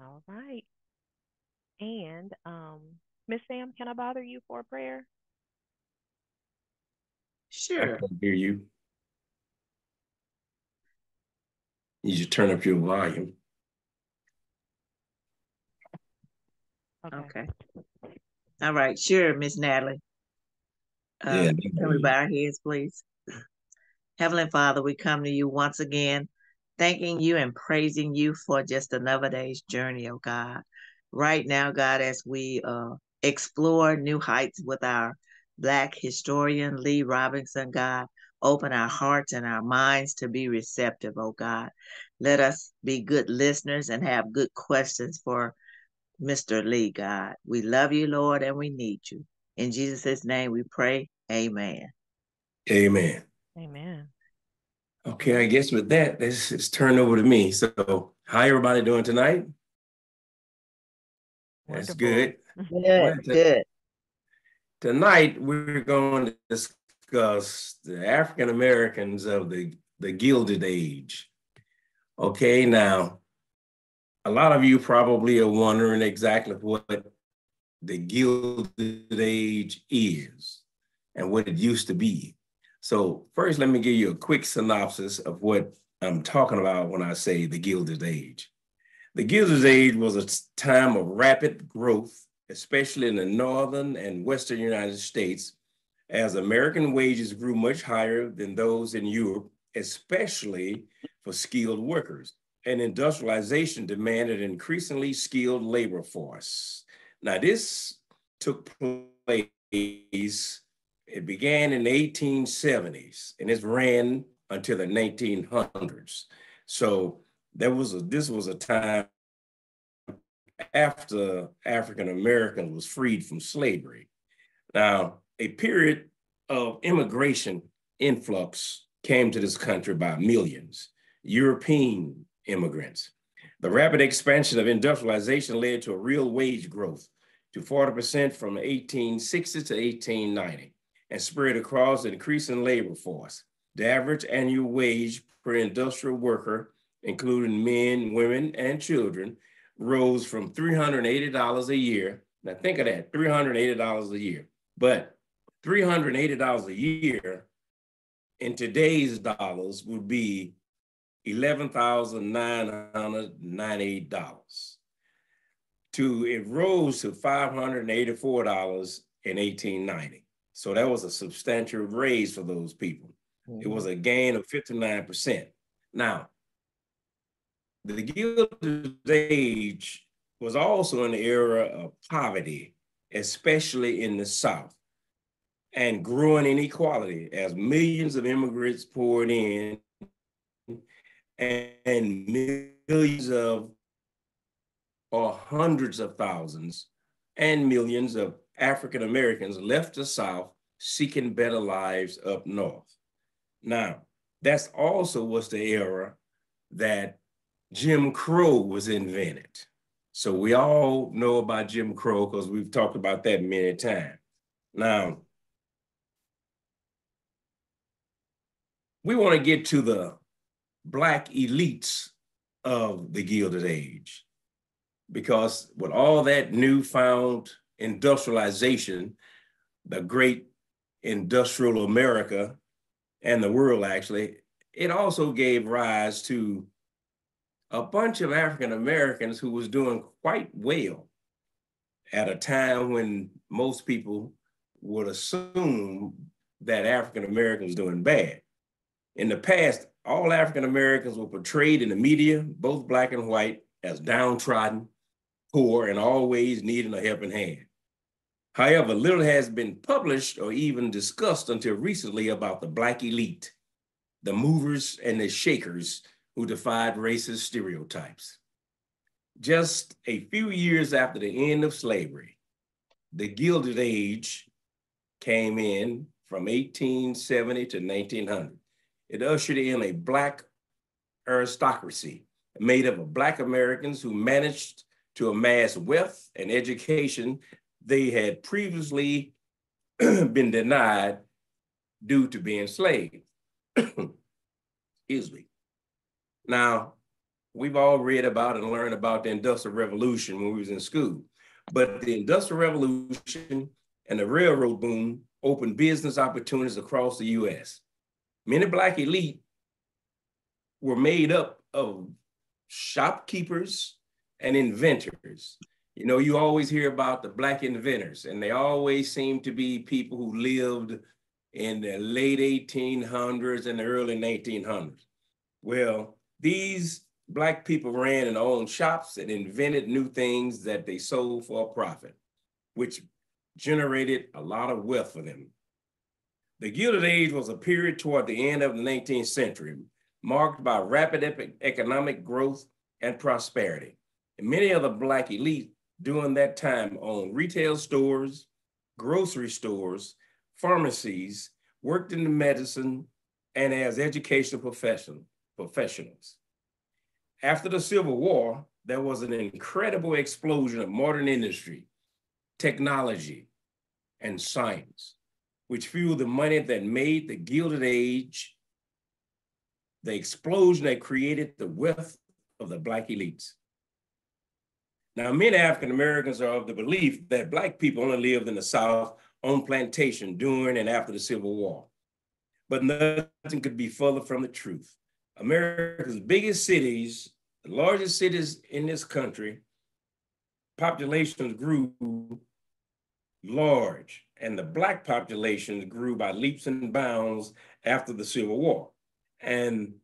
All right. And um, Miss Sam, can I bother you for a prayer? Sure. I can hear you. You should turn up your volume. Okay. Okay. All right, sure, Miss Natalie. Yeah, I can can we bow our heads, please? Heavenly Father, we come to you once again, thanking you and praising you for just another day's journey, oh God. Right now, God, as we uh, explore new heights with our Black historian, Lee Robinson, God, open our hearts and our minds to be receptive, oh God. Let us be good listeners and have good questions for Mr. Lee, God. We love you, Lord, and we need you. In Jesus' name we pray. Amen. Amen. Amen. Okay, I guess with that, let's, let's over to me. So, how everybody doing tonight? That's Wonderful. good. Good, Well, good. Tonight, we're going to discuss the African Americans of the, the Gilded Age. Okay, now, a lot of you probably are wondering exactly what the Gilded Age is and what it used to be. So, first, let me give you a quick synopsis of what I'm talking about when I say the Gilded Age. The Gilded Age was a time of rapid growth, especially in the northern and western United States, as American wages grew much higher than those in Europe, especially for skilled workers. And industrialization demanded an increasingly skilled labor force. Now, this took place, it began in the 1870s and it ran until the 1900s. So there was a, this was a time after African Americans was freed from slavery. Now, a period of immigration influx came to this country by millions, European immigrants. The rapid expansion of industrialization led to a real wage growth to 40% from 1860 to 1890 and spread across the increasing labor force. The average annual wage per industrial worker, including men, women, and children, rose from $380 a year. Now think of that, $380 a year. But $380 a year in today's dollars would be $11,998. To it rose to $584 in 1890. So that was a substantial raise for those people. It mm-hmm. was a gain of 59%. Now, the Gilded Age was also an era of poverty, especially in the South, and growing inequality as millions of immigrants poured in and millions of or hundreds of thousands and millions of African Americans left the South seeking better lives up north. Now, that's also was the era that Jim Crow was invented. So we all know about Jim Crow because we've talked about that many times. Now, we want to get to the Black elites of the Gilded Age because with all that newfound industrialization, the great industrial America and the world actually, it also gave rise to a bunch of African Americans who was doing quite well at a time when most people would assume that African Americans doing bad. In the past, all African Americans were portrayed in the media, both black and white, as downtrodden, poor, and always needing a helping hand. However, little has been published or even discussed until recently about the Black elite, the movers and the shakers who defied racist stereotypes. Just a few years after the end of slavery, the Gilded Age came in from 1870 to 1900. It ushered in a Black aristocracy made up of Black Americans who managed to amass wealth and education they had previously been denied due to being slaves. Excuse me. Now, we've all read about and learned about the Industrial Revolution when we was in school. But the Industrial Revolution and the railroad boom opened business opportunities across the US. Many Black elite were made up of shopkeepers and inventors. You know, you always hear about the Black inventors, and they always seem to be people who lived in the late 1800s and the early 1900s. Well, these Black people ran and owned shops and invented new things that they sold for a profit, which generated a lot of wealth for them. The Gilded Age was a period toward the end of the 19th century, marked by rapid economic growth and prosperity. And many of the Black elite during that time owned retail stores, grocery stores, pharmacies, worked in the medicine, and as educational profession, professionals. After the Civil War, there was an incredible explosion of modern industry, technology, and science, which fueled the money that made the Gilded Age, the explosion that created the wealth of the Black elites. Now, many African Americans are of the belief that Black people only lived in the South on plantation during and after the Civil War. But nothing could be further from the truth. America's biggest cities, the largest cities in this country, populations grew large, and the Black populations grew by leaps and bounds after the Civil War. And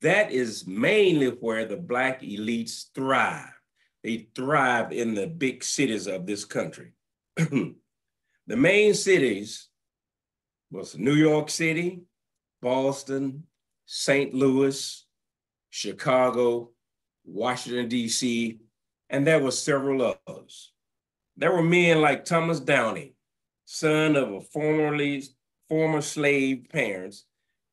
that is mainly where the Black elites thrive. They thrive in the big cities of this country. the main cities was New York City, Boston, St. Louis, Chicago, Washington, D.C., and there were several others. There were men like Thomas Downing, son of a formerly former slave parents,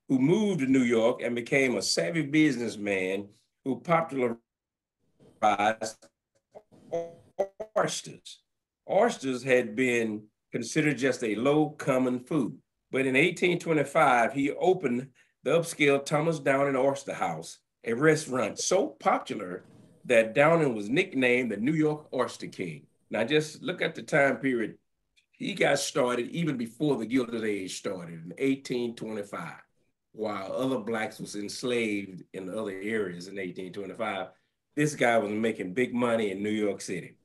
who moved to New York and became a savvy businessman who popularized oysters. Oysters had been considered just a low common food. But in 1825, he opened the upscale Thomas Downing Oyster House, a restaurant so popular that Downing was nicknamed the New York Oyster King. Now, just look at the time period. He got started even before the Gilded Age started in 1825, while other Blacks was enslaved in other areas in 1825. This guy was making big money in New York City.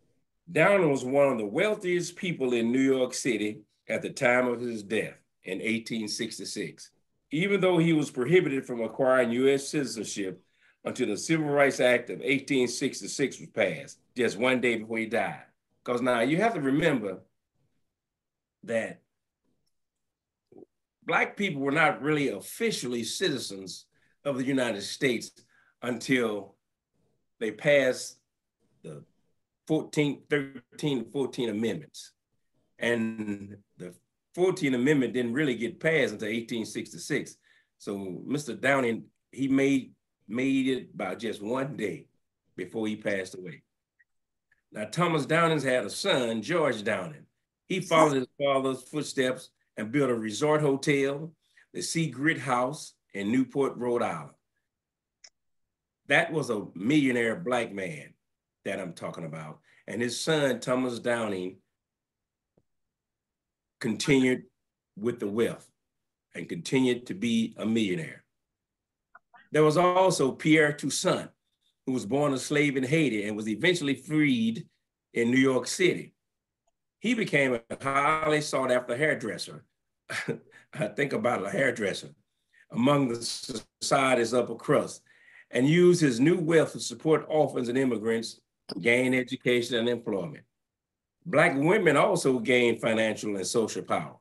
Downing was one of the wealthiest people in New York City at the time of his death in 1866. Even though he was prohibited from acquiring U.S. citizenship until the Civil Rights Act of 1866 was passed, just one day before he died. Because now you have to remember that Black people were not really officially citizens of the United States until they passed the 14, 13, 14 amendments. And the 14th Amendment didn't really get passed until 1866. So Mr. Downing, he made, made it by just one day before he passed away. Now, Thomas Downing's had a son, George Downing. He followed his father's footsteps and built a resort hotel, the Sea Girt House in Newport, Rhode Island. That was a millionaire black man that I'm talking about. And his son, Thomas Downing, continued with the wealth and continued to be a millionaire. There was also Pierre Toussaint, who was born a slave in Haiti and was eventually freed in New York City. He became a highly sought after hairdresser. I think about a hairdresser among the society's upper crust and used his new wealth to support orphans and immigrants, gain education and employment. Black women also gained financial and social power.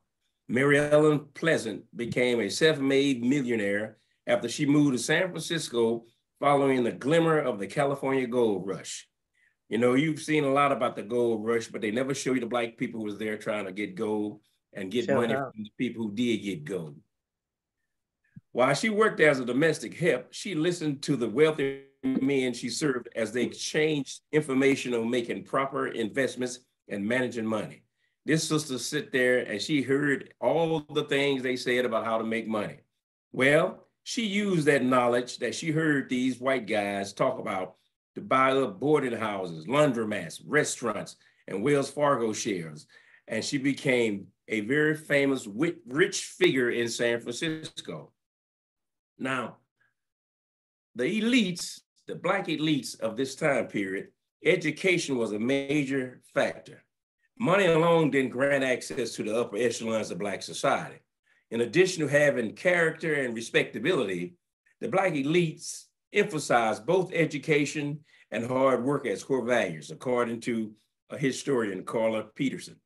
Mary Ellen Pleasant became a self-made millionaire after she moved to San Francisco following the glimmer of the California gold rush. You know, you've seen a lot about the gold rush, but they never show you the black people who was there trying to get gold and get money from the people who did get gold. While she worked as a domestic help, she listened to the wealthy men she served as they exchanged information on making proper investments and managing money. This sister sit there and she heard all the things they said about how to make money. Well, she used that knowledge that she heard these white guys talk about to buy up boarding houses, laundromats, restaurants, and Wells Fargo shares. And she became a very famous, rich figure in San Francisco. Now, the elites, the Black elites of this time period, education was a major factor. Money alone didn't grant access to the upper echelons of Black society. In addition to having character and respectability, the Black elites emphasized both education and hard work as core values, according to a historian, Carla Peterson.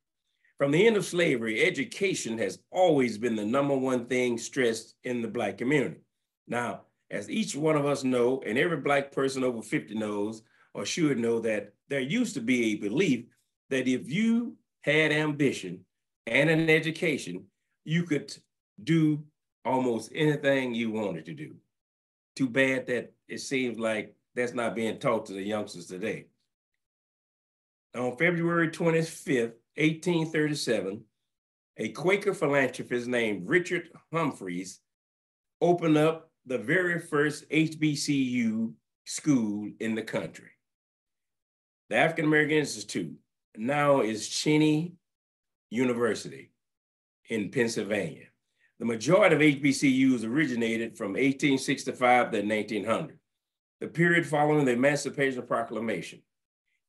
From the end of slavery, education has always been the number one thing stressed in the Black community. Now, as each one of us know, and every Black person over 50 knows or should know that there used to be a belief that if you had ambition and an education, you could do almost anything you wanted to do. Too bad that it seems like that's not being taught to the youngsters today. On February 25th, 1837, a Quaker philanthropist named Richard Humphreys opened up the very first HBCU school in the country. The African American Institute now is Cheyney University in Pennsylvania. The majority of HBCUs originated from 1865 to 1900, the period following the Emancipation Proclamation.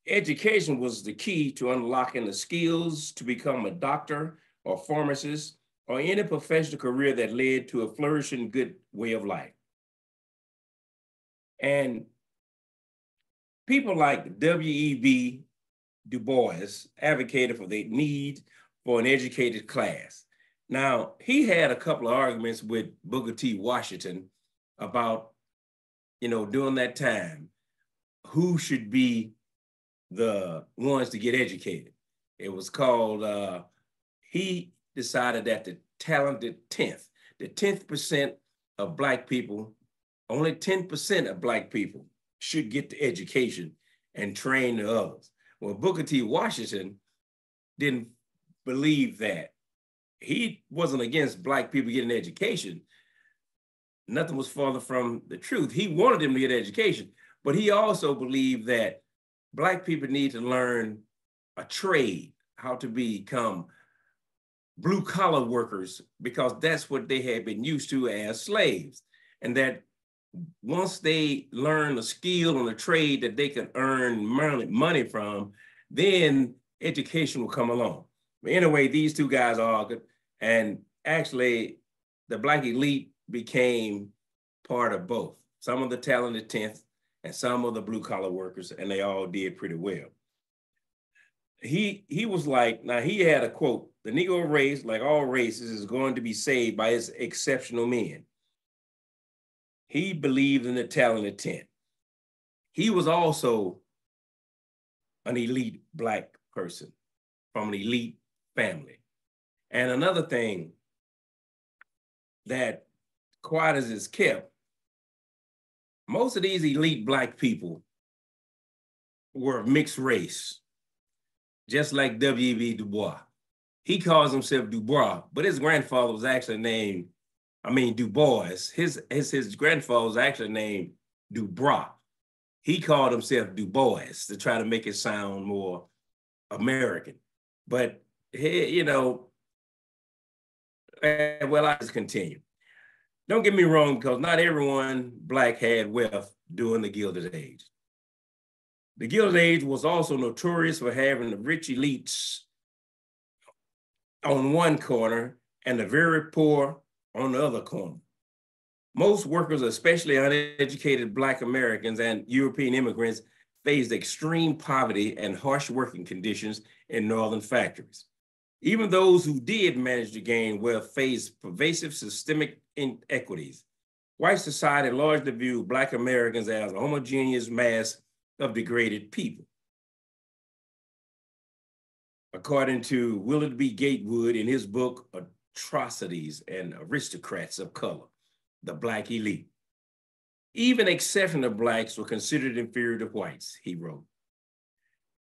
Education was the key to unlocking the skills to become a doctor or pharmacist or any professional career that led to a flourishing good way of life. And people like W.E.B. Du Bois advocated for the need for an educated class. Now, he had a couple of arguments with Booker T. Washington about, you know, during that time, who should be the ones to get educated. It was called, uh, he decided that the talented 10th, the 10th percent of Black people, only 10% of Black people should get the education and train the others. Well, Booker T. Washington didn't believe that he wasn't against black people getting education. Nothing was farther from the truth. He wanted them to get education, but he also believed that black people need to learn a trade, how to become blue collar workers, because that's what they had been used to as slaves. And that once they learn a skill and a trade that they can earn money, from, then education will come along. But anyway, these two guys argued, and actually, the Black elite became part of both. Some of the talented 10th and some of the blue collar workers, and they all did pretty well. He he was like, now he had a quote: "The Negro race, like all races, is going to be saved by its exceptional men." He believed in the talented 10 He was also an elite black person from an elite family. And another thing that quiet as it's kept, most of these elite black people were mixed race, just like W.E.B. Du Bois. He calls himself Dubois, but his grandfather was actually named, I mean, Du Bois. His, his, his grandfather was actually named Dubras. He called himself Du Bois to try to make it sound more American. But he, you know, eh, well, I just continue. Don't get me wrong, because not everyone black had wealth during the Gilded Age. The Gilded Age was also notorious for having the rich elites on one corner and the very poor on the other corner. Most workers, especially uneducated Black Americans and European immigrants, faced extreme poverty and harsh working conditions in northern factories. Even those who did manage to gain wealth faced pervasive systemic inequities. White society largely viewed Black Americans as a homogeneous mass of degraded people. According to Willard B. Gatewood in his book, Atrocities and Aristocrats of Color, the Black Elite. Even exceptional Blacks were considered inferior to whites, he wrote.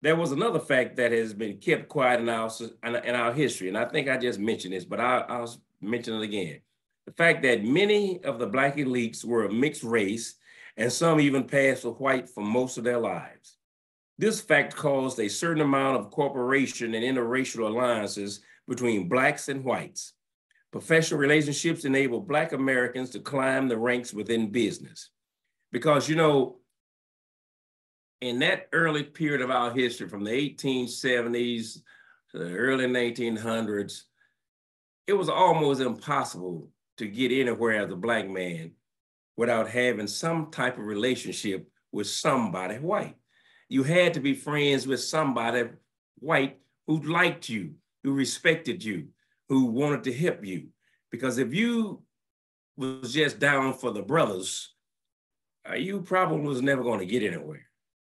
There was another fact that has been kept quiet in our, in our history, and I think I just mentioned this, but I, I'll mention it again. the fact that many of the Black elites were a mixed race and some even passed for white for most of their lives. This fact caused a certain amount of cooperation and interracial alliances between Blacks and whites. Professional relationships enable Black Americans to climb the ranks within business. Because, you know, in that early period of our history, from the 1870s to the early 1900s, it was almost impossible to get anywhere as a Black man without having some type of relationship with somebody white. You had to be friends with somebody white who liked you, who respected you, who wanted to help you. Because if you was just down for the brothers, uh, you probably was never going to get anywhere.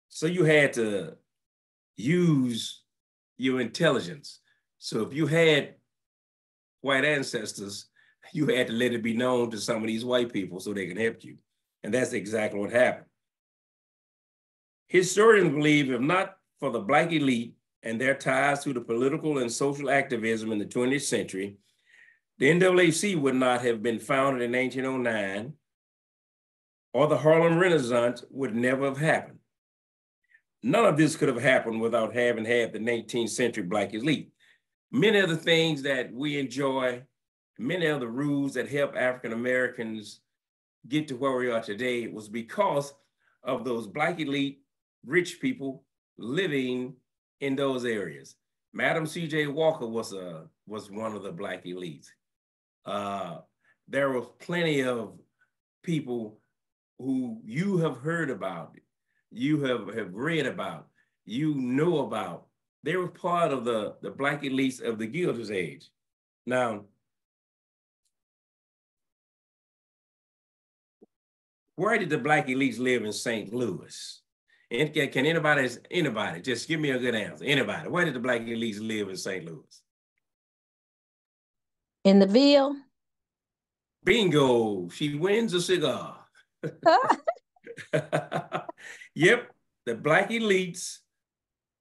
So you had to use your intelligence. So if you had white ancestors, you had to let it be known to some of these white people so they can help you. And that's exactly what happened. Historians believe if not for the Black elite and their ties to the political and social activism in the 20th century, the NAAC would not have been founded in 1909, or the Harlem Renaissance would never have happened. None of this could have happened without having had the 19th century Black elite. Many of the things that we enjoy, many of the rules that help African Americans get to where we are today was because of those Black elite rich people living in those areas. Madam C.J. Walker was a was one of the black elites. Uh, there was plenty of people who you have heard about, you have, have read about, you know about. They were part of the, the black elites of the Gilded Age. Now, where did the black elites live in St. Louis? And can anybody, anybody, just give me a good answer. Anybody, where did the black elites live in St. Louis? In the Ville. Bingo, she wins a cigar. yep, the black elites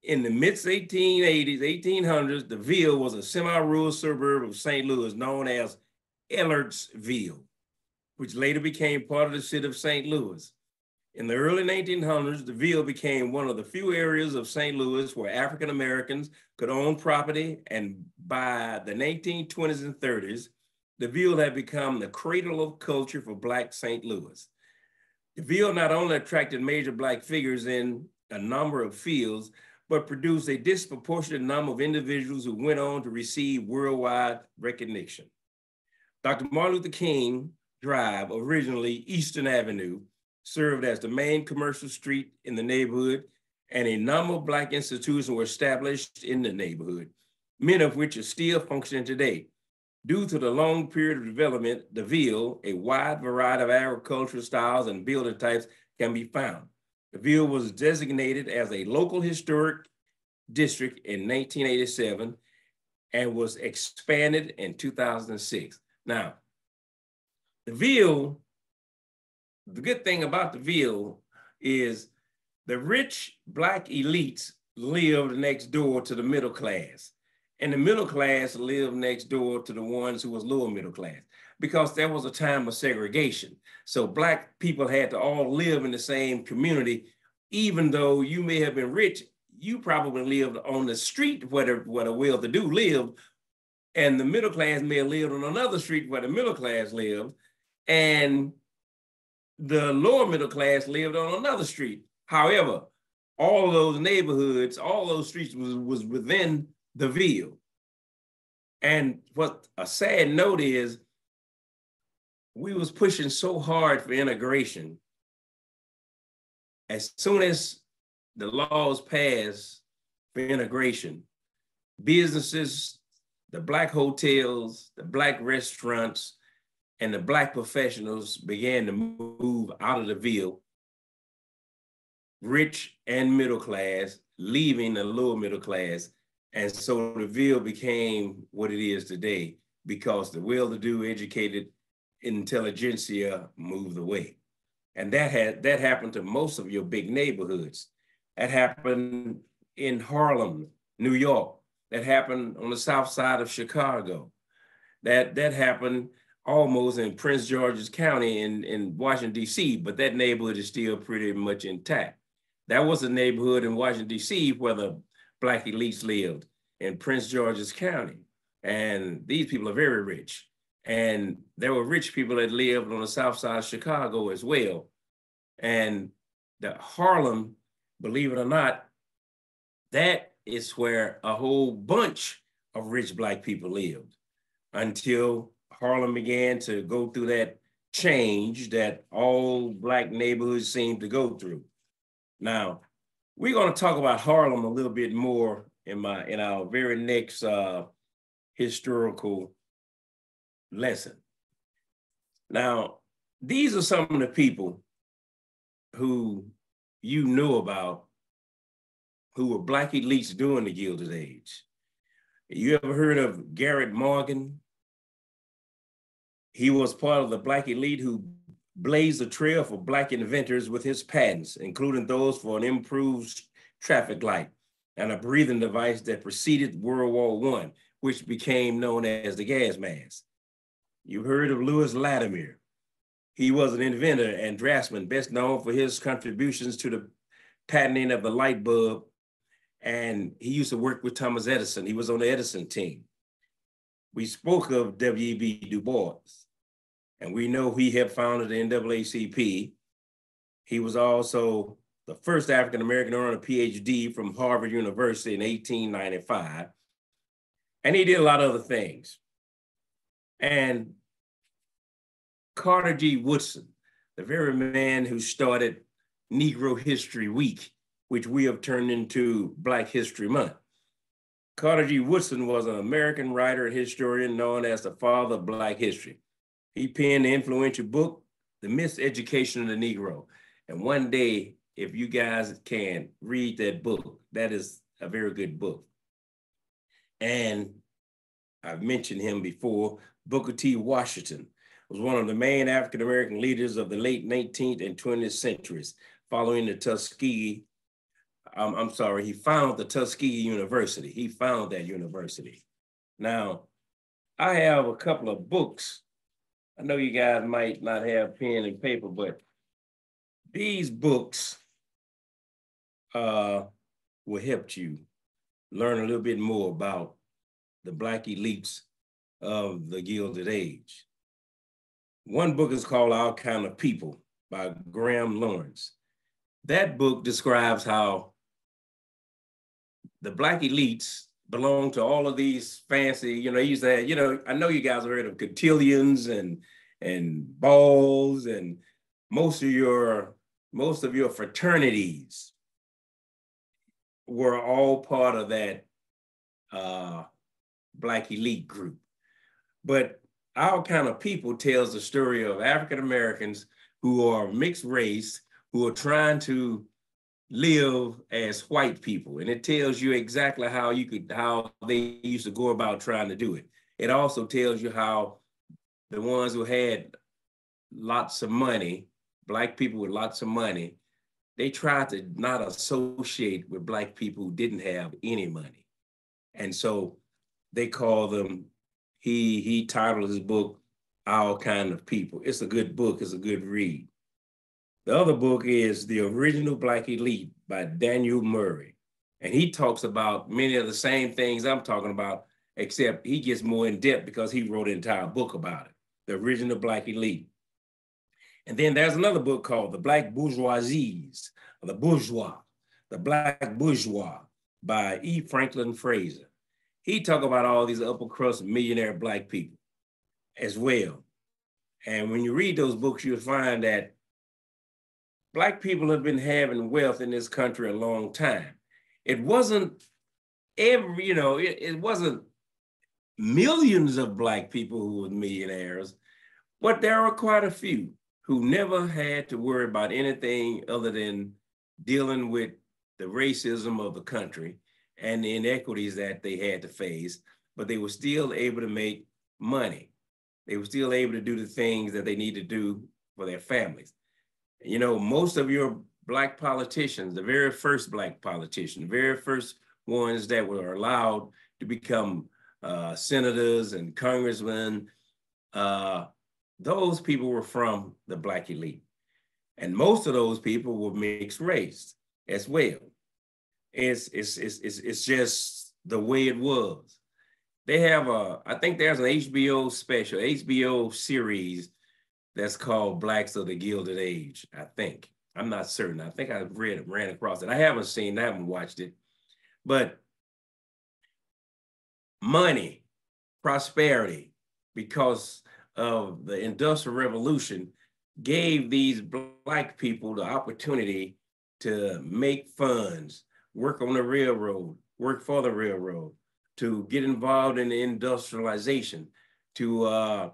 in the mid 1880s, 1800s, the Ville was a semi-rural suburb of St. Louis known as Elleardsville, which later became part of the city of St. Louis. In the early 1900s, the Ville became one of the few areas of St. Louis where African Americans could own property, and by the 1920s and 30s, the Ville had become the cradle of culture for Black St. Louis. The Ville not only attracted major Black figures in a number of fields, but produced a disproportionate number of individuals who went on to receive worldwide recognition. Dr. Martin Luther King Drive, originally Eastern Avenue, served as the main commercial street in the neighborhood, and a number of Black institutions were established in the neighborhood, many of which are still functioning today. Due to the long period of development, the Ville, a wide variety of agricultural styles and building types can be found. The Ville was designated as a local historic district in 1987 and was expanded in 2006. Now, the Ville the good thing about the Ville is the rich black elites lived next door to the middle class. And the middle class lived next door to the ones who was lower middle class because there was a time of segregation. So black people had to all live in the same community, even though you may have been rich, you probably lived on the street where the, where the well-to-do lived, and the middle class may have lived on another street where the middle class lived. And the lower middle class lived on another street. However, all those neighborhoods, all those streets was, was within the Ville. And what a sad note is, we was pushing so hard for integration. As soon as the laws passed for integration, businesses, the black hotels, the black restaurants, and the black professionals began to move out of the Ville, rich and middle class, leaving the lower middle class. And so the Ville became what it is today because the well-to-do educated intelligentsia moved away. And that had that happened to most of your big neighborhoods. That happened in Harlem, New York. That happened on the south side of Chicago. That that happened almost in Prince George's County in, in Washington, D.C., but that neighborhood is still pretty much intact. That was a neighborhood in Washington, D.C., where the Black elites lived in Prince George's County. And these people are very rich. And there were rich people that lived on the south side of Chicago as well. And the Harlem, believe it or not, that is where a whole bunch of rich black people lived until Harlem began to go through that change that all black neighborhoods seem to go through. Now, we're going to talk about Harlem a little bit more in my in our very next uh, historical lesson. Now, these are some of the people who you knew about who were black elites during the Gilded Age. You ever heard of Garrett Morgan? He was part of the black elite who blazed a trail for black inventors with his patents, including those for an improved traffic light and a breathing device that preceded World War I, which became known as the gas mask. You heard of Lewis Latimer. He was an inventor and draftsman, best known for his contributions to the patenting of the light bulb. And he used to work with Thomas Edison. He was on the Edison team. We spoke of W.E.B. Du Bois and we know he had founded the NAACP. He was also the first African American to earn a PhD from Harvard University in 1895. And he did a lot of other things. And Carter G. Woodson, the very man who started Negro History Week, which we have turned into Black History Month. Carter G. Woodson was an American writer and historian known as the father of Black history. He penned the influential book, The Miseducation of the Negro. And one day, if you guys can read that book, that is a very good book. And I've mentioned him before, Booker T. Washington was one of the main African American leaders of the late 19th and 20th centuries, following the Tuskegee. Um, I'm sorry, he found the Tuskegee University. He found that university. Now, I have a couple of books I know you guys might not have pen and paper, but these books uh, will help you learn a little bit more about the Black elites of the Gilded Age. One book is called Our Kind of People by Graham Lawrence. That book describes how the Black elites belong to all of these fancy, you know, you say, you know, I know you guys have heard of cotillions and and balls and most of your most of your fraternities were all part of that uh, black elite group. But our kind of people tells the story of African Americans who are mixed race, who are trying to live as white people. And it tells you exactly how you could, how they used to go about trying to do it. It also tells you how the ones who had lots of money, black people with lots of money, they tried to not associate with black people who didn't have any money. And so they call them, he, he titled his book, Our Kind of People. It's a good book, it's a good read. The other book is The Original Black Elite by Daniel Murray. And he talks about many of the same things I'm talking about, except he gets more in depth because he wrote an entire book about it, The Original Black Elite. And then there's another book called The Black Bourgeoisies, The Bourgeois, The Black Bourgeois by E. Franklin Frazier. He talk about all these upper crust millionaire black people as well. And when you read those books, you'll find that Black people have been having wealth in this country a long time. It wasn't every, you know, it, it wasn't millions of Black people who were millionaires, but there were quite a few who never had to worry about anything other than dealing with the racism of the country and the inequities that they had to face, but they were still able to make money. They were still able to do the things that they need to do for their families you know, most of your black politicians, the very first black politician, the very first ones that were allowed to become uh, senators and congressmen, uh, those people were from the black elite. And most of those people were mixed race as well. It's, it's, it's, it's, it's just the way it was. They have a, I think there's an HBO special, HBO series that's called Blacks of the Gilded Age, I think. I'm not certain. I think I read it, ran across it. I haven't seen, I haven't watched it. But money, prosperity, because of the Industrial Revolution, gave these black people the opportunity to make funds, work on the railroad, work for the railroad, to get involved in the industrialization, to uh,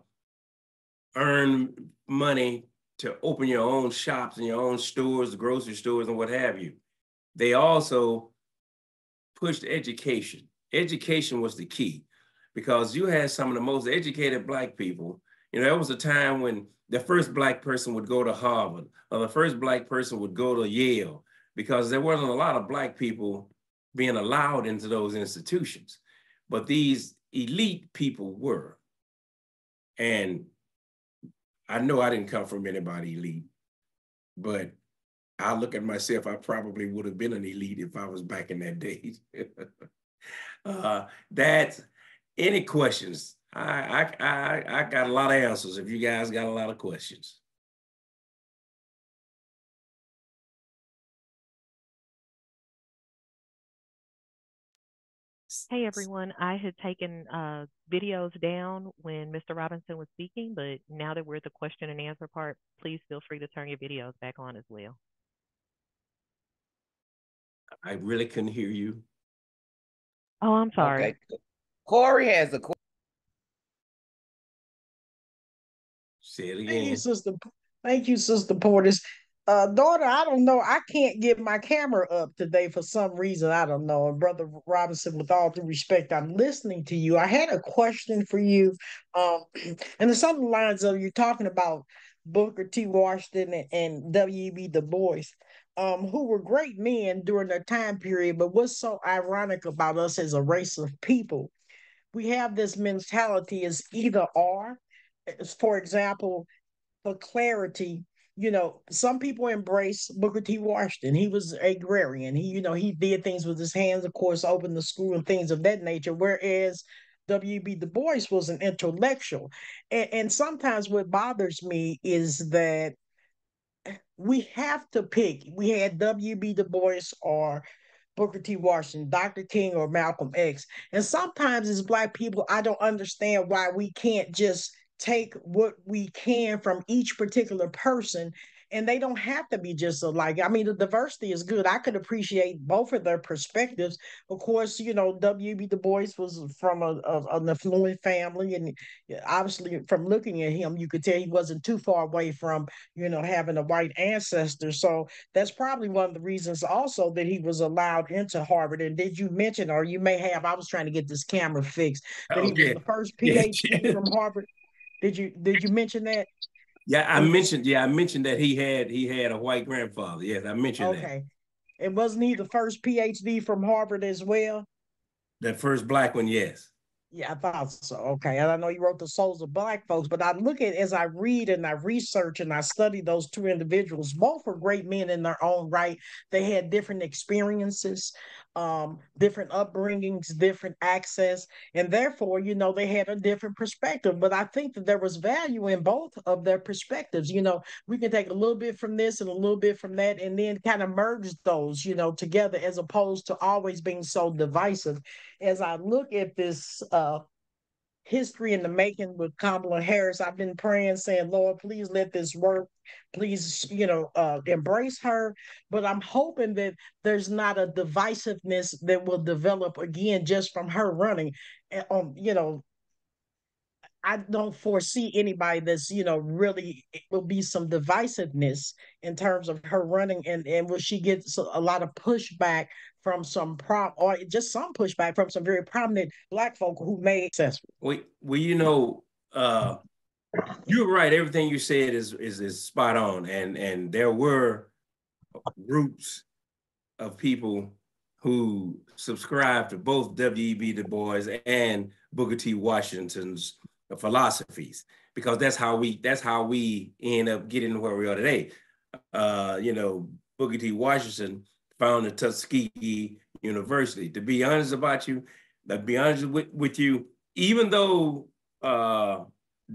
earn money to open your own shops and your own stores, grocery stores, and what have you. They also pushed education. Education was the key because you had some of the most educated Black people. You know, there was a time when the first Black person would go to Harvard or the first Black person would go to Yale because there wasn't a lot of Black people being allowed into those institutions. But these elite people were. And I know I didn't come from anybody elite, but I look at myself, I probably would have been an elite if I was back in that days. uh, that's any questions? I, I, I, I got a lot of answers if you guys got a lot of questions. Hey everyone, I had taken uh, videos down when Mr. Robinson was speaking, but now that we're at the question and answer part, please feel free to turn your videos back on as well. I really couldn't hear you. Oh, I'm sorry. Okay. Corey has a question. Say it again. Thank you, Sister. Thank you, Sister Portis uh, daughter, I don't know. I can't get my camera up today for some reason. I don't know. And Brother Robinson, with all due respect, I'm listening to you. I had a question for you. Um, and it's on the lines of you're talking about Booker T. Washington and, and W.E.B. Du Bois, um, who were great men during their time period. But what's so ironic about us as a race of people? We have this mentality as either or. For example, for clarity, you know, some people embrace Booker T. Washington. He was agrarian. He, you know, he did things with his hands, of course, opened the school and things of that nature. Whereas W.B. Du Bois was an intellectual. And, and sometimes what bothers me is that we have to pick. We had W.B. Du Bois or Booker T. Washington, Dr. King, or Malcolm X. And sometimes as Black people, I don't understand why we can't just take what we can from each particular person and they don't have to be just alike. I mean, the diversity is good. I could appreciate both of their perspectives. Of course, you know, W.B. Du Bois was from a, a, an affluent family, and obviously, from looking at him, you could tell he wasn't too far away from, you know, having a white ancestor. So that's probably one of the reasons also that he was allowed into Harvard. And did you mention, or you may have, I was trying to get this camera fixed, that okay. he was the first PhD from Harvard. Did you did you mention that? Yeah, I mentioned. Yeah, I mentioned that he had he had a white grandfather. Yes, I mentioned okay. that. Okay, and wasn't he the first PhD from Harvard as well? The first black one, yes. Yeah, I thought so. Okay. And I know you wrote The Souls of Black Folks, but I look at as I read and I research and I study those two individuals, both were great men in their own right. They had different experiences, um, different upbringings, different access, and therefore, you know, they had a different perspective. But I think that there was value in both of their perspectives. You know, we can take a little bit from this and a little bit from that, and then kind of merge those, you know, together as opposed to always being so divisive as I look at this uh, history in the making with Kamala Harris, I've been praying, saying, Lord, please let this work. Please, you know, uh, embrace her. But I'm hoping that there's not a divisiveness that will develop again just from her running. Um, you know, I don't foresee anybody that's you know really will be some divisiveness in terms of her running and and will she get a lot of pushback from some prom or just some pushback from some very prominent black folk who made successful. Well, well, you know, uh, you're right. Everything you said is is is spot on, and and there were groups of people who subscribed to both W.E.B. Du Bois and Booker T. Washington's philosophies. because that's how we that's how we end up getting where we are today. Uh, you know, Booker T. Washington founded Tuskegee University. To be honest about you, to be honest with, with you, even though uh,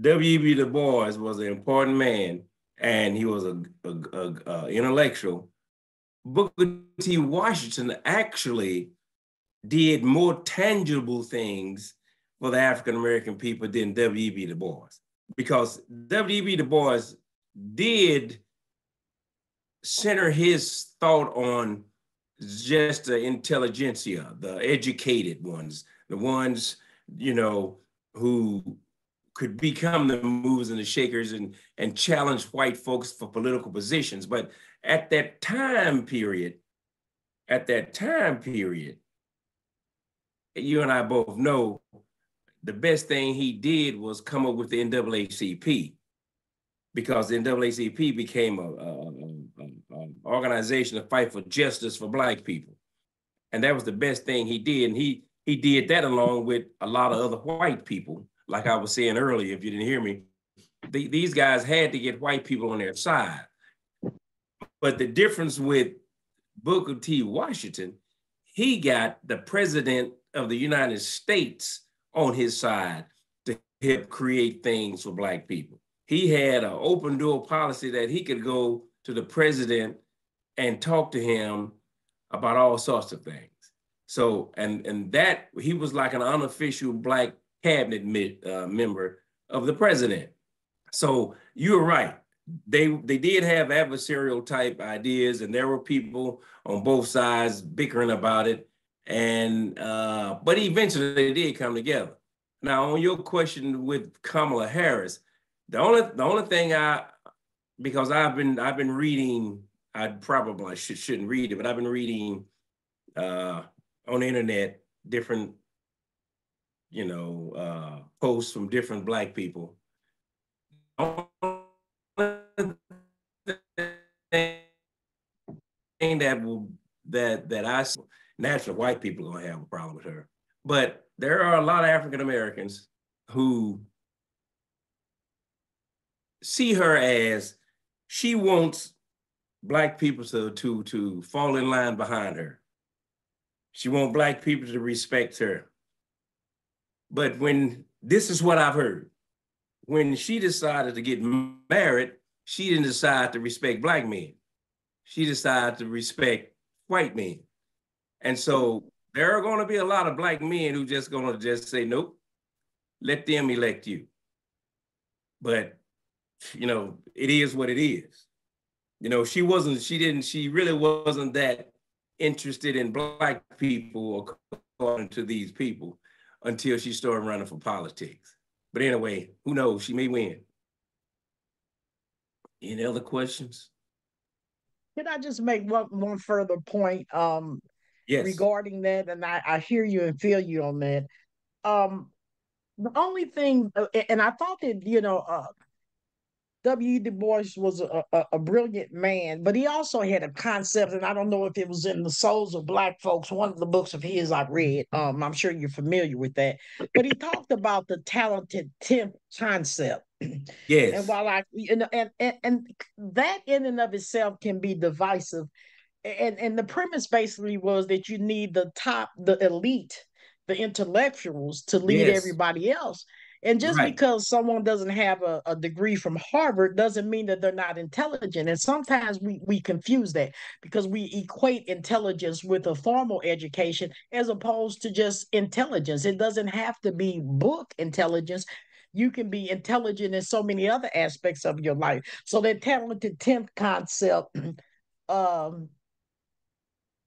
W.E.B. Du Bois was an important man and he was a, a, a, a intellectual, Booker T. Washington actually did more tangible things for the African American people than W.E.B. Du Bois, because W.E.B. Du Bois did center his thought on just the intelligentsia, the educated ones, the ones, you know, who could become the movers and the shakers and, and challenge white folks for political positions. But at that time period, at that time period, you and I both know the best thing he did was come up with the NAACP because the NAACP became a, a, organization to fight for justice for black people. And that was the best thing he did. And he he did that along with a lot of other white people. Like I was saying earlier, if you didn't hear me, the, these guys had to get white people on their side. But the difference with Booker T. Washington, he got the president of the United States on his side to help create things for Black people. He had an open door policy that he could go to the president and talk to him about all sorts of things. So, and and that he was like an unofficial Black cabinet uh, member of the president. So you're right. They they did have adversarial type ideas, and there were people on both sides bickering about it. And uh, but eventually they did come together. Now, on your question with Kamala Harris, the only the only thing I because I've been I've been reading, I probably should, shouldn't read it, but I've been reading uh, on the internet different, you know, uh, posts from different black people. Thing that will that that I naturally white people gonna have a problem with her. But there are a lot of African Americans who see her as she wants black people to, to, to fall in line behind her. She wants black people to respect her. But when this is what I've heard, when she decided to get married, she didn't decide to respect black men. She decided to respect white men. And so there are going to be a lot of black men who just going to just say, nope, let them elect you. But, you know, it is what it is. You know, she wasn't, she didn't, she really wasn't that interested in black people according to these people until she started running for politics. But anyway, who knows? She may win. Any other questions? Can I just make one, one further point? Um, yes. regarding that, and I, I hear you and feel you on that. Um, the only thing, uh, and I thought that you know, uh, W. Du Bois was a, a, a, brilliant man, but he also had a concept, and I don't know if it was in the Souls of Black Folks, one of the books of his I read. Um, I'm sure you're familiar with that. But he talked about the talented tenth concept. Yes. And while I, you know, and, and and that in and of itself can be divisive and and the premise basically was that you need the top the elite the intellectuals to lead yes. everybody else and just right. because someone doesn't have a, a, degree from harvard doesn't mean that they're not intelligent. And sometimes we we confuse that because we equate intelligence with a formal education as opposed to just intelligence. It doesn't have to be book intelligence. You can be intelligent in so many other aspects of your life. So that talented 10th concept um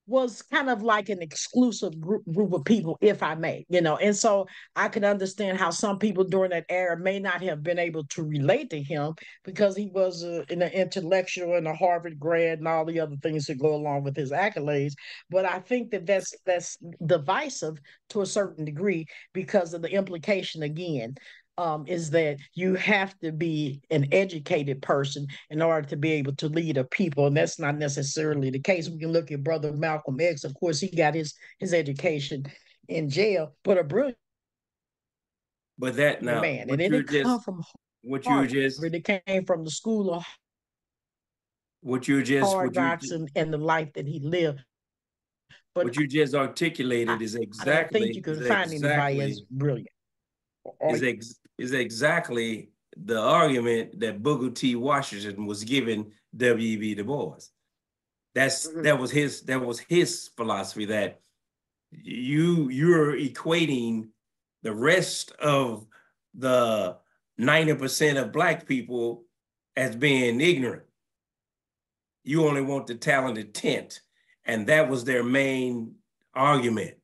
was kind of like an exclusive group, group of people, if I may, you know. And so I can understand how some people during that era may not have been able to relate to him because he was a, an intellectual and a Harvard grad and all the other things that go along with his accolades. But I think that that's that's divisive to a certain degree because of the implication again um, is that you have to be an educated person in order to be able to lead a people, and that's not necessarily the case. We can look at Brother Malcolm X. Of course, he got his his education in jail, but a brilliant but that now, man, and it didn't just, come from what you just. It came from the school of what you just hard what you, knocks and, and the life that he lived. But what you just articulated is exactly I think you can find anybody as brilliant. Or- is, ex, is exactly the argument that Booker T. Washington was giving W.E.B. Du Bois. That's Mhm. that was his that was his philosophy that you you're equating the rest of the 90% of black people as being ignorant. You only want the talented tenth. And that was their main argument.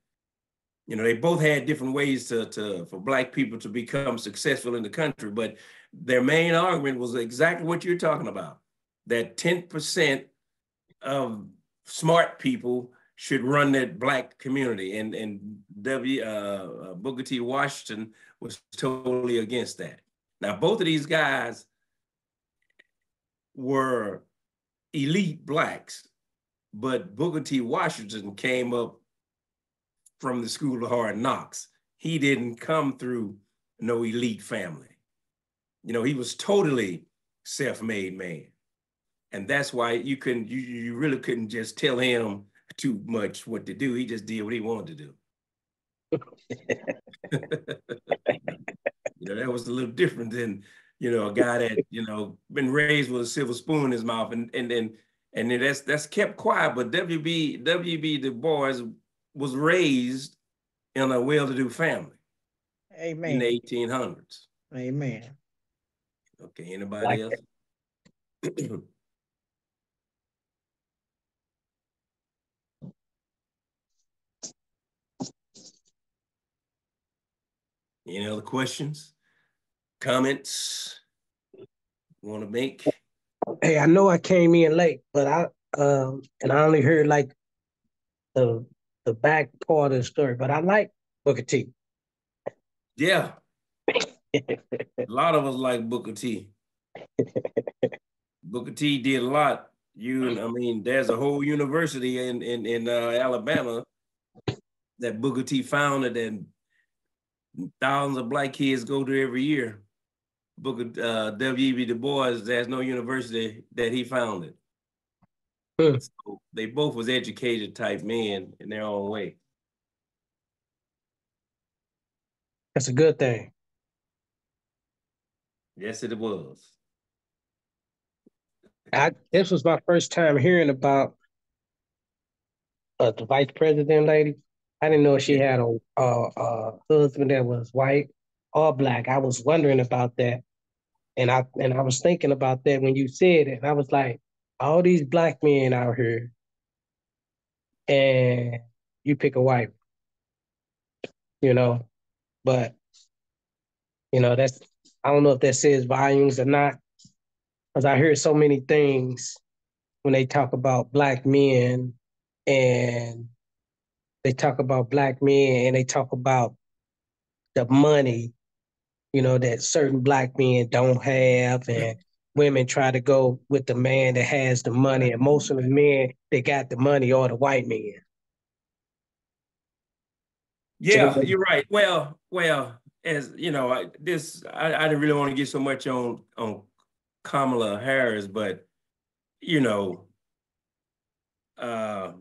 You know, they both had different ways to, to for black people to become successful in the country, but their main argument was exactly what you're talking about. That 10% of smart people should run that black community. And and W uh, uh, Booker T. Washington was totally against that. Now, both of these guys were elite blacks, but Booker T. Washington came up from the school of hard knocks. He didn't come through no elite family. You know, he was totally self-made man. And that's why you couldn't, you, you really couldn't just tell him too much what to do. He just did what he wanted to do. you know, that was a little different than, you know, a guy that, you know, been raised with a silver spoon in his mouth and and then and then that's that's kept quiet. But WB WB Du Bois was raised in a well-to-do family Amen. in Amen. the 1800s. Amen. Okay, anybody Like else? Any other questions, comments want to make? Hey, I know I came in late, but I um and I only heard like the the back part of the story, but I like Booker T. Yeah, a lot of us like Booker T. Booker T did a lot. You, I mean, there's a whole university in in in uh, Alabama that Booker T founded, and thousands of black kids go to every year. Booker uh, W.E.B. Du Bois, there's no university that he founded. Hmm. So they both was educated type men in their own way. That's a good thing. Yes, it was. I this was my first time hearing about uh, the vice president lady. I didn't know she had a, a, a husband that was white or black. I was wondering about that, and I and I was thinking about that when you said it. And I was like, all these black men out here, and you pick a white, you know, but you know that's I don't know if that says volumes or not, because I hear so many things when they talk about black men and they talk about black men and they talk about the money, you know, that certain black men don't have and women try to go with the man that has the money and most of the men that got the money are the white men. Yeah, So- you're right. Well, well, as you know, I, this I, I didn't really want to get so much on on Kamala Harris, but you know, uh,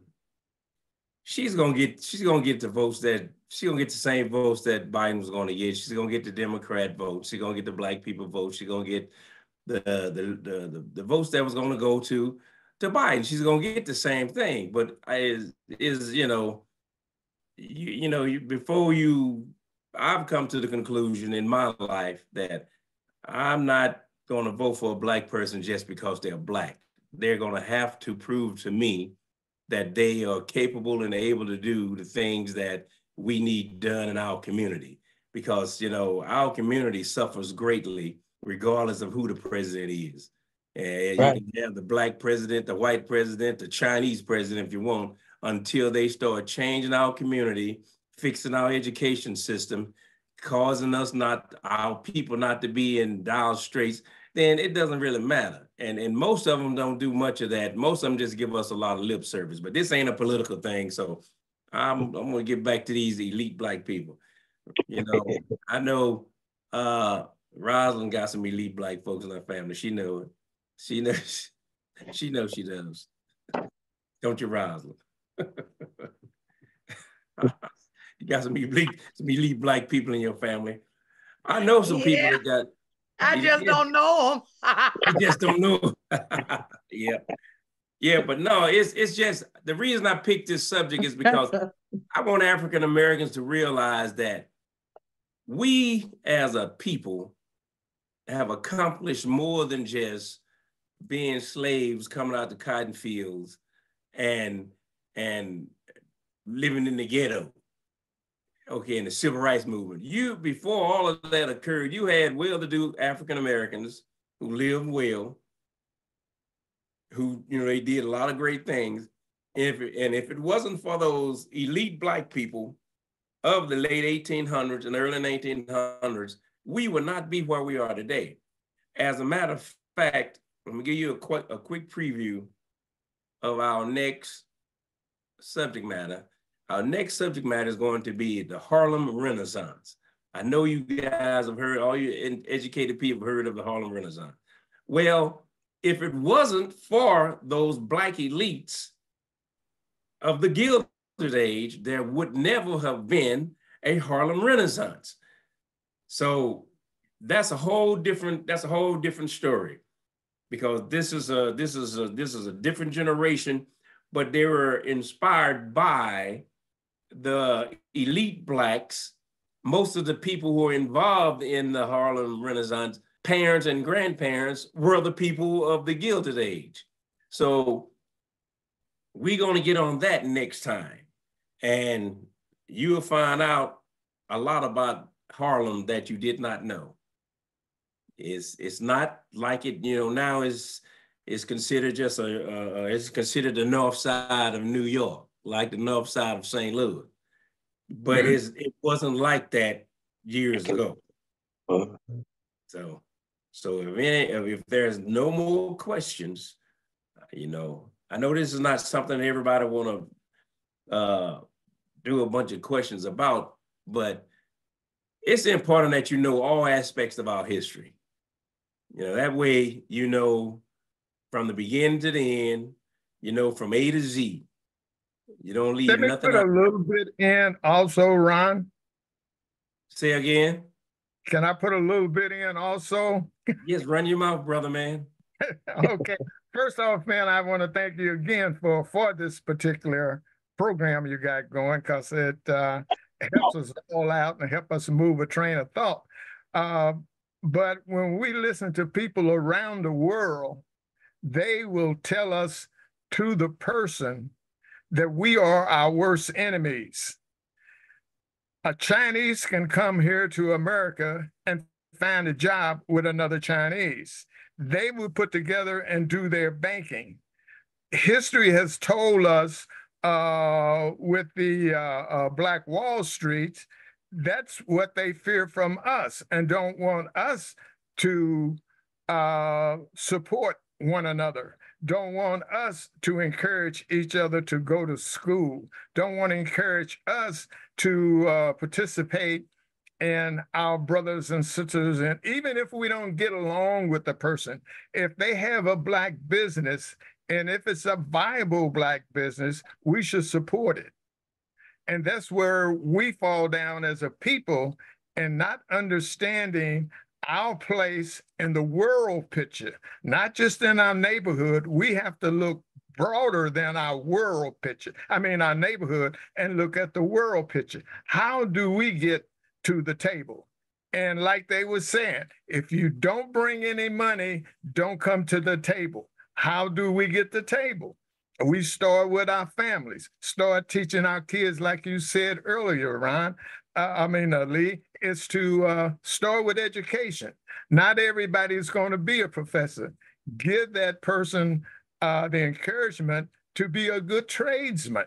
she's gonna get she's gonna get the votes that she's gonna get the same votes that Biden was gonna get. She's gonna get the Democrat vote. She's gonna get the Black people vote. She's gonna get the the the the, the votes that was gonna go to to Biden. She's gonna get the same thing, but is is you know you you know you, before you i've come to the conclusion in my life that i'm not going to vote for a black person just because they're black they're going to have to prove to me that they are capable and able to do the things that we need done in our community because you know our community suffers greatly regardless of who the president is and Right. you can have the black president the white president the chinese president if you want until they start changing our community, fixing our education system, causing us not our people not to be in dire straits, then it doesn't really matter. And and most of them don't do much of that. Most of them just give us a lot of lip service. But this ain't a political thing, so I'm I'm gonna get back to these elite black people. You know, I know uh Rosalind got some elite black folks in her family. She know it. She knows. She knows she does. Don't you, Rosalind? you got some elite, some elite black people in your family. I know some Yeah. people that got. I just Yeah. don't know them. I just don't know. yeah, yeah, but no, it's it's just the reason I picked this subject is because. I want African Americans to realize that we as a people have accomplished more than just being slaves coming out the cotton fields and and living in the ghetto. Okay, in the civil rights movement. You before all of that occurred, you had well-to-do African Americans who lived well, who you know they did a lot of great things. And if it, and if it wasn't for those elite black people of the late 1800s and early 1900s, we would not be where we are today. As a matter of fact, let me give you a quick a quick preview of our next subject matter. Our next subject matter is going to be the Harlem Renaissance. I know you guys have heard, all you educated people heard of the Harlem Renaissance. Well, if it wasn't for those black elites of the Gilded Age, there would never have been a Harlem Renaissance. So that's a whole different, that's a whole different story. Because this is a this is a this is a different generation, but they were inspired by the elite blacks most of the people who were involved in the Harlem Renaissance, parents and grandparents, were the people of the Gilded Age. So we're going to get on that next time. And you'll find out a lot about Harlem that you did not know. It's, it's not like it, you know, now is it's considered just a, uh, it's considered the north side of New York, like the north side of St. Louis but it's, it wasn't like that years ago. So, so if any, if there's no more questions, you know, I know this is not something everybody want to uh, do a bunch of questions about, but it's important that you know all aspects of our history. You know, that way you know from the beginning to the end, you know, from A to Z. You don't leave Let me nothing put a little bit in also, Ron. Say again. Can I put a little bit in also? Yes, run your mouth, brother man. Okay. First off, man, I want to thank you again for for this particular program you got going because it uh, helps us all out and help us move a train of thought. Uh, but when we listen to people around the world, they will tell us to the person that we are our worst enemies. A Chinese can come here to America and find a job with another Chinese. They will put together and do their banking. History has told us uh, with the uh, uh, Black Wall Street, that's what they fear from us and don't want us to uh, support one another don't want us to encourage each other to go to school, don't want to encourage us to uh, participate in our brothers and sisters. And even if we don't get along with the person, if they have a Black business and if it's a viable Black business, we should support it. And that's where we fall down as a people and not understanding our place in the world picture, not just in our neighborhood. We have to look broader than our world picture. I mean, our neighborhood and look at the world picture. How do we get to the table? And like they were saying, if you don't bring any money, don't come to the table. How do we get the table? We start with our families, start teaching our kids, like you said earlier, Ron. Uh, I mean, uh, Lee, is to uh, start with education. Not everybody is going to be a professor. Give that person uh, the encouragement to be a good tradesman.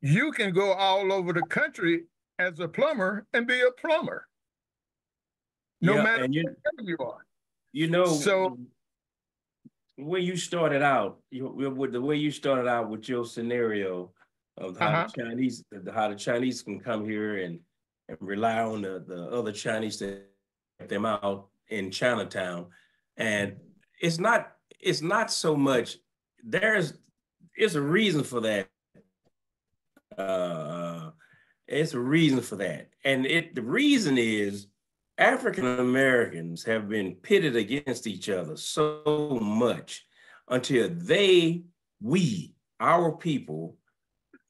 You can go all over the country as a plumber and be a plumber, no Yeah, matter you, where you are. you know, So- way you started out, you with the way you started out with your scenario of how Uh-huh. the Chinese, how the Chinese can come here and, and rely on the, the other Chinese to help them out in Chinatown, and it's not it's not so much there's it's a reason for that. Uh, it's a reason for that, and it the reason is African Americans have been pitted against each other so much until they, we, our people,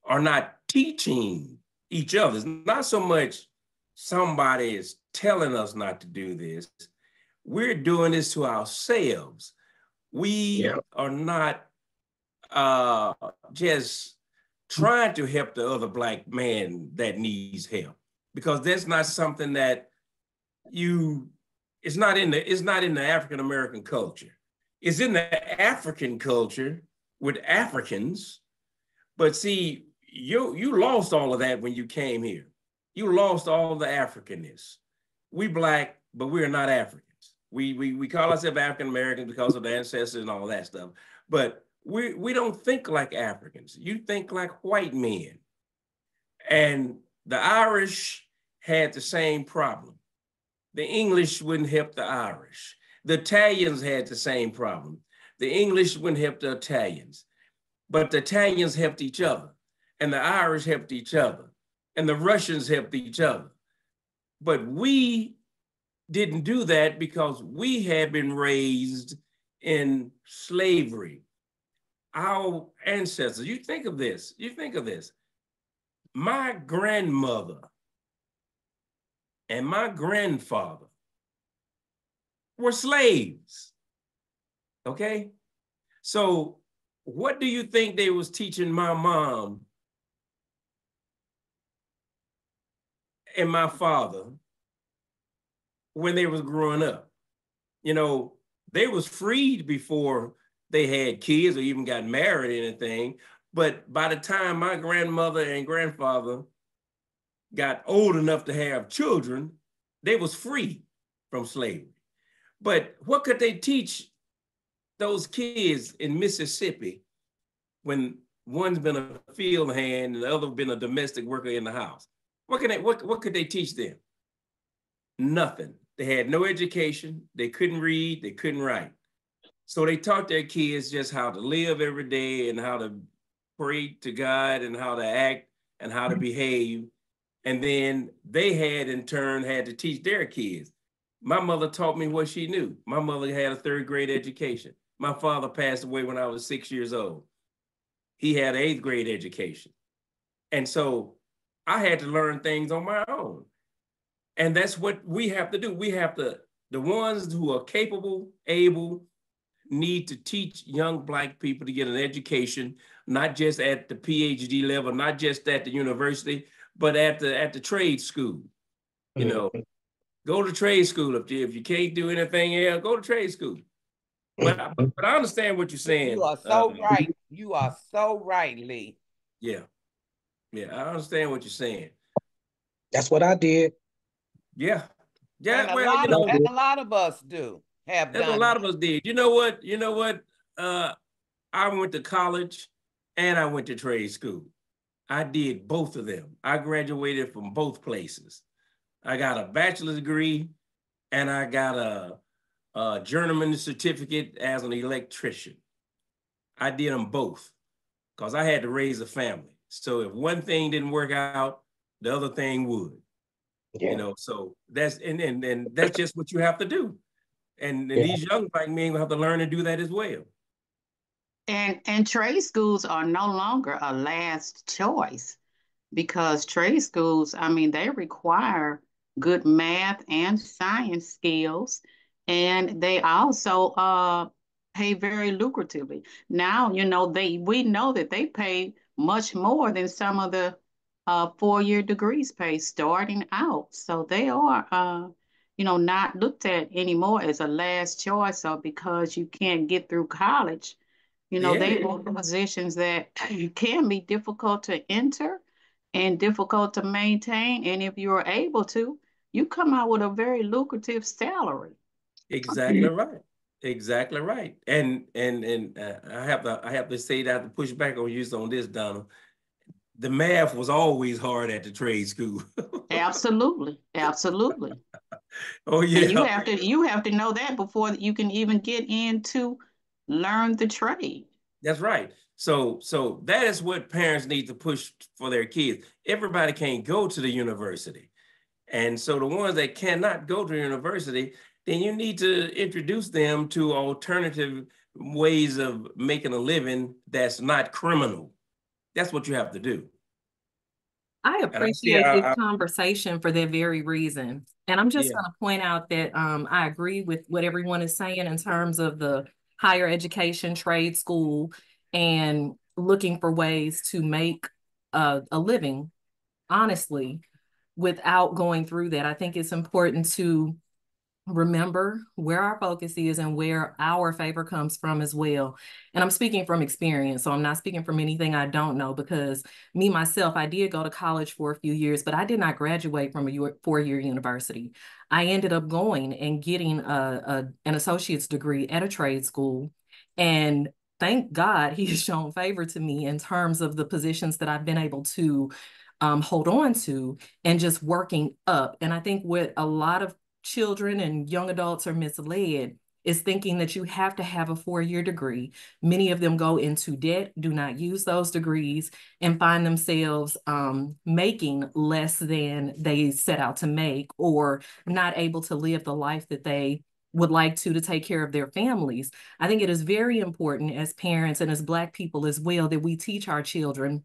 are not teaching each other. It's not so much somebody is telling us not to do this. We're doing this to ourselves. We yeah. are not uh, just trying to help the other black man that needs help because that's not something that you it's not in the it's not in the African American culture. It's in the African culture with Africans. But see, you you lost all of that when you came here. You lost all the Africanness. We black, but we are not Africans. We we we call ourselves African Americans because of the ancestors and all that stuff. But we we don't think like Africans. You think like white men. And the Irish had the same problem. The English wouldn't help the Irish. The Italians had the same problem. The English wouldn't help the Italians, but the Italians helped each other, and the Irish helped each other, and the Russians helped each other. But we didn't do that because we had been raised in slavery. Our ancestors, you think of this, you think of this. My grandmother and my grandfather were slaves. Okay? So what do you think they was teaching my mom and my father when they was growing up? You know, they was freed before they had kids or even got married or anything. But by the time my grandmother and grandfather got old enough to have children, they was free from slavery. But what could they teach those kids in Mississippi when one's been a field hand and the other been a domestic worker in the house? What can they, what, what could they teach them? Nothing. They had no education. They couldn't read. They couldn't write. So they taught their kids just how to live every day and how to pray to God and how to act and how to behave and then they had in turn had to teach their kids. My mother taught me what she knew. My mother had a third grade education. My father passed away when I was six years old. He had eighth grade education. And so I had to learn things on my own. And that's what we have to do. We have to, the ones who are capable, able, need to teach young Black people to get an education, not just at the PhD level, not just at the university, but at the at the trade school, you mm-hmm. know, go to trade school if you if you can't do anything else, go to trade school. But I, but I understand what you're saying. You are so uh, right. You are so right, Lee. Yeah, yeah, I understand what you're saying. That's what I did. Yeah, yeah. And a, well, lot, you know, of, and a lot of us do have. Done a lot of us did. You know what? You know what? Uh, I went to college and I went to trade school. I did both of them. I graduated from both places. I got a bachelor's degree and I got a, a journeyman certificate as an electrician. I did them both because I had to raise a family. So if one thing didn't work out, the other thing would. Yeah. You know, so that's and, and and that's just what you have to do. And, and yeah. these young black men have to learn to do that as well. And and trade schools are no longer a last choice because trade schools, I mean, they require good math and science skills, and they also uh, pay very lucratively. Now, you know, they we know that they pay much more than some of the uh, four-year degrees pay starting out. So they are, uh, you know, not looked at anymore as a last choice or because you can't get through college you know, yeah. they are positions that can be difficult to enter and difficult to maintain. And if you are able to, you come out with a very lucrative salary. Exactly right. Exactly right. And and and uh, I have to I have to say that to push back on you on this, Donna. The math was always hard at the trade school. Absolutely, absolutely. oh And yeah. you have to you have to know that before you can even get into learn the trade. That's right. So so that is what parents need to push for their kids. Everybody can't go to the university. And so the ones that cannot go to the university, then you need to introduce them to alternative ways of making a living that's not criminal. That's what you have to do. I I see appreciate our- this our- conversation for that very reason. And I'm just Yeah. going to point out that um, I agree with what everyone is saying in terms of the higher education trade school and looking for ways to make a, a living, honestly, without going through that. I think it's important to remember where our focus is and where our favor comes from as well. And I'm speaking from experience, so I'm not speaking from anything I don't know because me myself, I did go to college for a few years, but I did not graduate from a four-year university. I ended up going and getting a, a an associate's degree at a trade school, and thank God he has shown favor to me in terms of the positions that I've been able to um, hold on to and just working up. And I think what a lot of children and young adults are misled is thinking that you have to have a four-year degree. Many of them go into debt, do not use those degrees, and find themselves um, making less than they set out to make or not able to live the life that they would like to to take care of their families. I think it is very important as parents and as Black people as well that we teach our children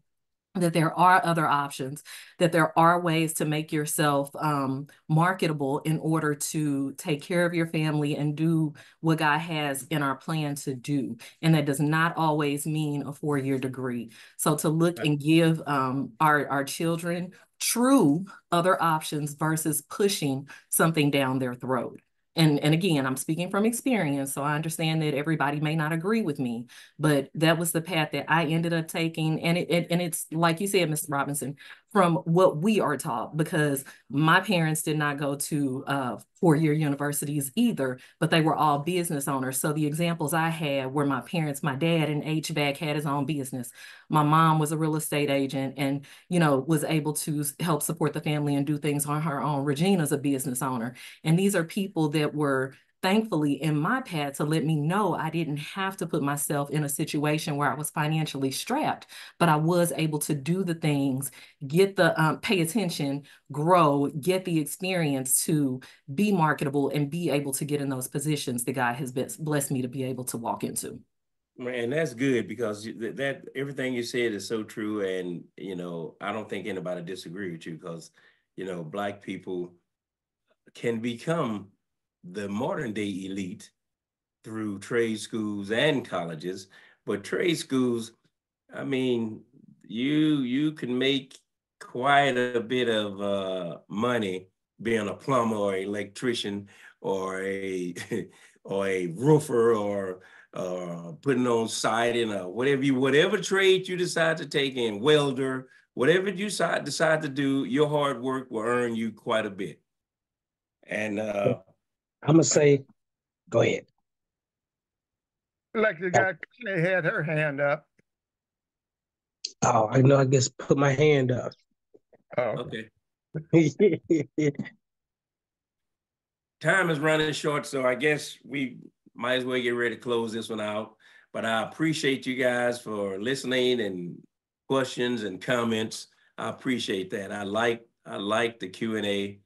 that there are other options, that there are ways to make yourself um, marketable in order to take care of your family and do what God has in our plan to do. And that does not always mean a four-year degree. So to look and give um, our, our children true other options versus pushing something down their throat. And, and again, I'm speaking from experience, so I understand that everybody may not agree with me, but that was the path that I ended up taking. And it, it and it's like you said, Mr. Robinson, from what we are taught, because my parents did not go to uh, four-year universities either, but they were all business owners. So the examples I had were my parents, my dad in HVAC had his own business. My mom was a real estate agent and, you know, was able to help support the family and do things on her own. Regina's a business owner. And these are people that were thankfully in my path to let me know I didn't have to put myself in a situation where I was financially strapped, but I was able to do the things, get the um, pay attention, grow, get the experience to be marketable and be able to get in those positions that God has blessed me to be able to walk into. And that's good because that, that everything you said is so true. And, you know, I don't think anybody disagree with you because, you know, Black people can become the modern day elite through trade schools and colleges. But trade schools, I mean, you you can make quite a bit of uh, money being a plumber or electrician or a or a roofer or uh, putting on siding or whatever you whatever trade you decide to take in welder whatever you decide decide to do your hard work will earn you quite a bit and uh, I'm gonna say, go ahead. Like the guy Connie had her hand up. Oh, I know. I guess put my hand up. Oh, okay time is running short so i guess we might as well get ready to close this one out but i appreciate you guys for listening and questions and comments i appreciate that i like i like the q&a and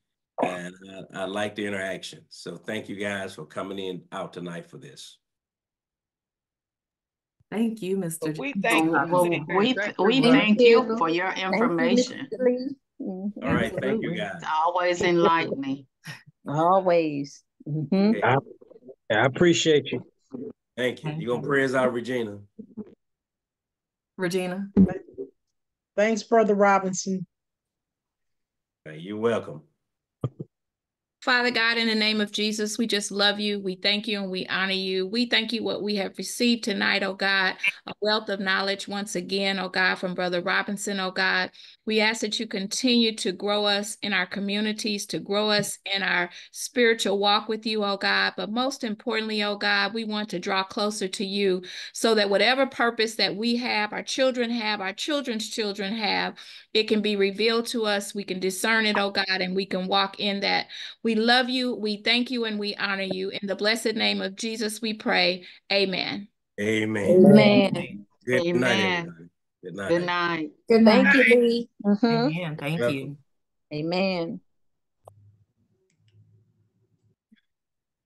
I, I like the interaction so thank you guys for coming in out tonight for this Thank you, Mr. We thank Well, well, we, you, we thank Thank you you. for your Thank you, information. Mr. Mhm. all right thank you guys It's always enlightening. Always. Mhm. Okay, I, I appreciate you. thank you Thank you gonna you. pray us out regina Regina. Thanks, Brother Robinson. Okay, you're welcome Father God, in the name of Jesus, we just love you. We thank you and we honor you. We thank you what we have received tonight, oh God, a wealth of knowledge once again, oh God, from Brother Robinson, oh God. We ask that you continue to grow us in our communities, to grow us in our spiritual walk with you, oh God. But most importantly, oh God, we want to draw closer to you so that whatever purpose that we have, our children have, our children's children have, it can be revealed to us. We can discern it, oh God, and we can walk in that. We love you, we thank you, and we honor you. In the blessed name of Jesus, we pray. Amen. Amen. Amen. Good Amen. night, everybody. Good night. Good night. Thank you, Lee. Mhm. Amen. Thank Welcome. you. Amen.